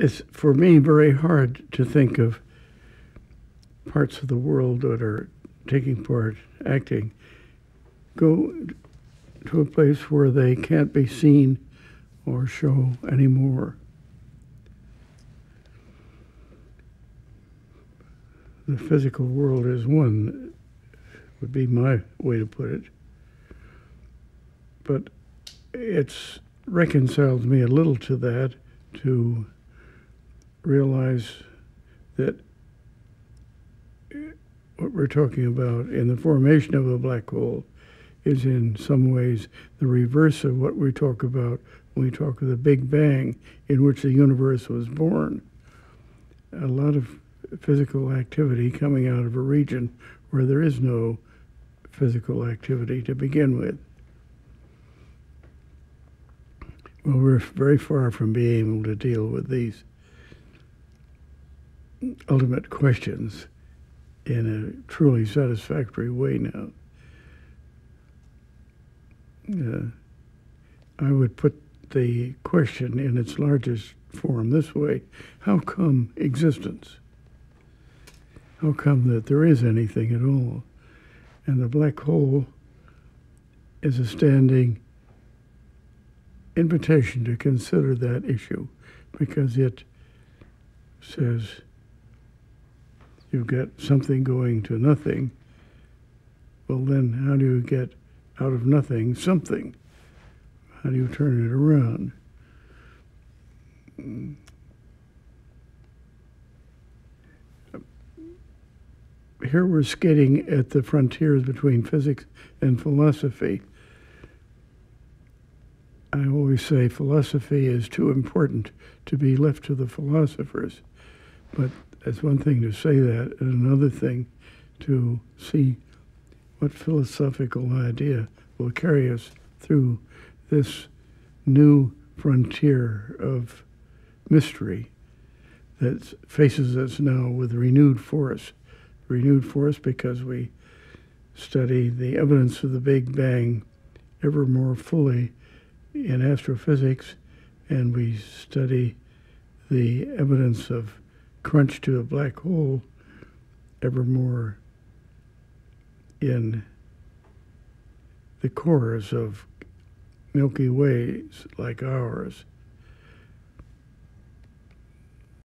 it's for me very hard to think of parts of the world that are taking part, acting, go to a place where they can't be seen or show anymore. The physical world is one, would be my way to put it. But it's reconciled me a little to that to realize that what we're talking about in the formation of a black hole is in some ways the reverse of what we talk about when we talk of the Big Bang, in which the universe was born. A lot of physical activity coming out of a region where there is no physical activity to begin with. Well, we're very far from being able to deal with these ultimate questions in a truly satisfactory way now. Uh, I would put the question in its largest form this way How come existence? How come that there is anything at all? And the black hole is a standing invitation to consider that issue because it says you've got something going to nothing. Well, then, how do you get out of nothing something? How do you turn it around? Here we're skating at the frontiers between physics and philosophy. I always say philosophy is too important to be left to the philosophers. But it's one thing to say that, and another thing to see what philosophical idea will carry us through this new frontier of mystery that faces us now with renewed force. Renewed force because we study the evidence of the Big Bang ever more fully in astrophysics, and we study the evidence of crunch to a black hole ever more in the cores of Milky Ways like ours.